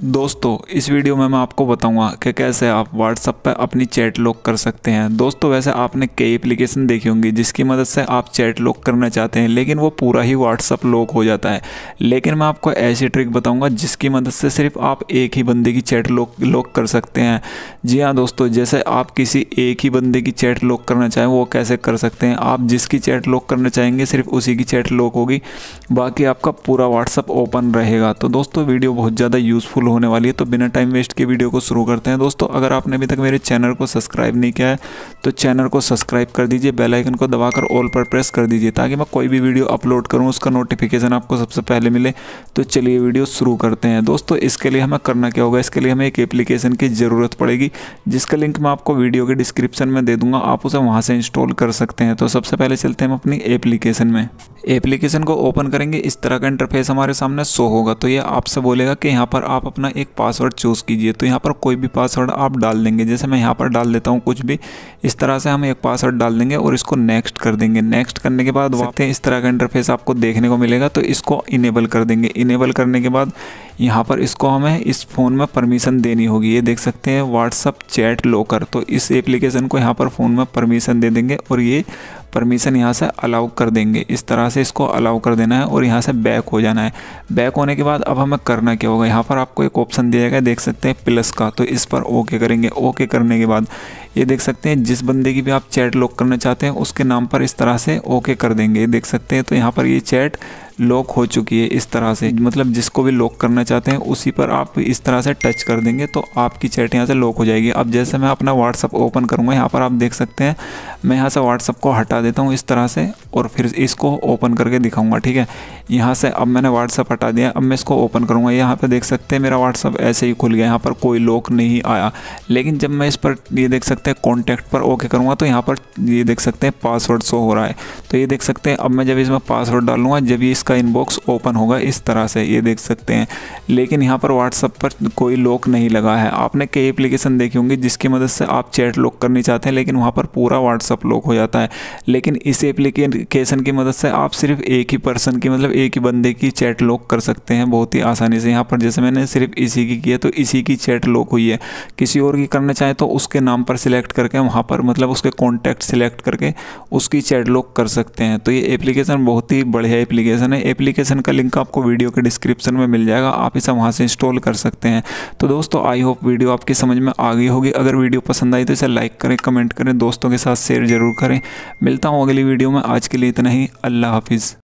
दोस्तों, इस वीडियो में मैं आपको बताऊँगा कि कैसे आप व्हाट्सअप पर अपनी चैट लॉक कर सकते हैं। दोस्तों, वैसे आपने कई एप्लीकेशन देखी होंगी जिसकी मदद से आप चैट लॉक करना चाहते हैं, लेकिन वो पूरा ही व्हाट्सअप लॉक हो जाता है। लेकिन मैं आपको ऐसी ट्रिक बताऊँगा जिसकी मदद से सिर्फ़ आप एक ही बंदे की चैट लॉक लॉक कर सकते हैं। जी हाँ दोस्तों, जैसे आप किसी एक ही बंदे की चैट लॉक करना चाहें, वो कैसे कर सकते हैं? आप जिसकी चैट लॉक करना चाहेंगे, सिर्फ़ उसी की चैट लॉक होगी। बाकी आपका पूरा व्हाट्सअप ओपन रहेगा। तो दोस्तों, वीडियो बहुत ज़्यादा यूज़फुल होने वाली है तो बिना टाइम वेस्ट के वीडियो को शुरू करते हैं। दोस्तों, अगर आपने अभी तक मेरे चैनल को सब्सक्राइब नहीं किया है तो चैनल को सब्सक्राइब कर दीजिए बेल आइकन को दबाकर ऑल पर प्रेस कर दीजिए, ताकि मैं कोई भी वीडियो अपलोड करूँ, उसका नोटिफिकेशन आपको सबसे पहले मिले। तो चलिए वीडियो शुरू करते हैं। दोस्तों, इसके लिए हमें करना क्या होगा? इसके लिए हमें एक एप्लीकेशन की ज़रूरत पड़ेगी, जिसका लिंक मैं आपको वीडियो के डिस्क्रिप्शन में दे दूँगा। आप उसे वहाँ से इंस्टॉल कर सकते हैं। तो सबसे पहले चलते हैं हम अपनी एप्लीकेशन में। एप्लीकेशन को ओपन करेंगे। इस तरह का इंटरफेस हमारे सामने शो होगा। तो ये आपसे बोलेगा कि यहाँ पर आप अपना एक पासवर्ड चूज़ कीजिए। तो यहाँ पर कोई भी पासवर्ड आप डाल देंगे। जैसे मैं यहाँ पर डाल देता हूँ कुछ भी, इस तरह से हम एक पासवर्ड डाल देंगे और इसको नेक्स्ट कर देंगे। नेक्स्ट करने के बाद वक्त इस तरह का इंटरफेस आपको देखने को मिलेगा तो इसको इनेबल कर देंगे। इनेबल करने के बाद यहाँ पर इसको हमें इस फ़ोन में परमिशन देनी होगी। ये देख सकते हैं व्हाट्सअप चैट लॉकर तो इस एप्लीकेशन को यहाँ पर फ़ोन में परमिशन दे देंगे और ये परमिशन यहाँ से अलाउ कर देंगे। इस तरह से इसको अलाउ कर देना है और यहाँ से बैक हो जाना है। बैक होने के बाद अब हमें करना क्या होगा? यहाँ पर आपको एक ऑप्शन दिया जाएगा देख सकते हैं, प्लस का। तो इस पर ओके करेंगे। ओके करने के बाद ये देख सकते हैं, जिस बंदे की भी आप चैट लॉक करना चाहते हैं, उसके नाम पर इस तरह से ओके कर देंगे। देख सकते हैं तो यहाँ पर ये चैट लॉक हो चुकी है इस तरह से। मतलब जिसको भी लॉक करना चाहते हैं, उसी पर आप इस तरह से टच कर देंगे तो आपकी चैट यहाँ से लॉक हो जाएगी। अब जैसे मैं अपना व्हाट्सअप ओपन करूँगा, यहाँ पर आप देख सकते हैं, मैं यहाँ से व्हाट्सअप को हटा देता हूँ इस तरह से और फिर इसको ओपन करके दिखाऊँगा, ठीक है? यहाँ से अब मैंने व्हाट्सअप हटा दिया, अब मैं इसको ओपन करूँगा। यहाँ पर देख सकते हैं मेरा व्हाट्सअप ऐसे ही खुल गया, यहाँ पर कोई लॉक नहीं आया। लेकिन जब मैं इस पर ये देख सकते हैं कॉन्टैक्ट पर ओके करूँगा तो यहाँ पर ये देख सकते हैं पासवर्ड शो हो रहा है। तो ये देख सकते हैं, अब मैं जब इसमें पासवर्ड डालूँगा, जब ये इसका इनबॉक्स ओपन होगा, इस तरह से ये देख सकते हैं। लेकिन यहाँ पर व्हाट्सअप पर कोई लॉक नहीं लगा है। आपने कई एप्लीकेशन देखी होंगी जिसकी मदद से आप चैट लॉक करनी चाहते हैं, लेकिन वहाँ पर पूरा व्हाट्सअप लॉक हो जाता है। लेकिन इस एप्लीकेशन की मदद से आप सिर्फ़ एक ही पर्सन की मतलब एक ही बंदे की चैट लॉक कर सकते हैं बहुत ही आसानी से। यहाँ पर जैसे मैंने सिर्फ़ इसी की किया तो इसी की चैट लॉक हुई है। किसी और की करना चाहे तो उसके नाम पर सिलेक्ट करके वहाँ पर मतलब उसके कॉन्टैक्ट सिलेक्ट करके उसकी चैट लॉक कर सकते हैं। तो ये एप्लीकेशन बहुत ही बढ़िया एप्लीकेशन है एप्लीकेशन का लिंक आपको वीडियो के डिस्क्रिप्शन में मिल जाएगा, आप इसे वहाँ से इंस्टॉल कर सकते हैं। तो दोस्तों आई होप वीडियो आपकी समझ में आ गई होगी। अगर वीडियो पसंद आई तो इसे लाइक करें कमेंट करें, दोस्तों के साथ शेयर ज़रूर करें। मिलता हूँ अगली वीडियो में। आज के लिए इतना ही। अल्लाह हाफिज़।